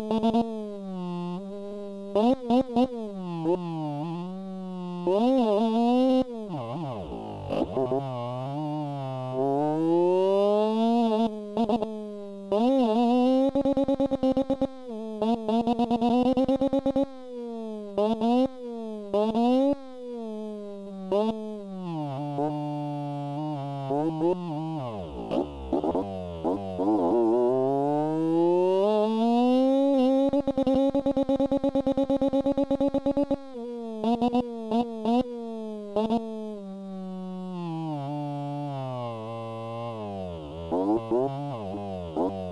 Boom, boom. Oh,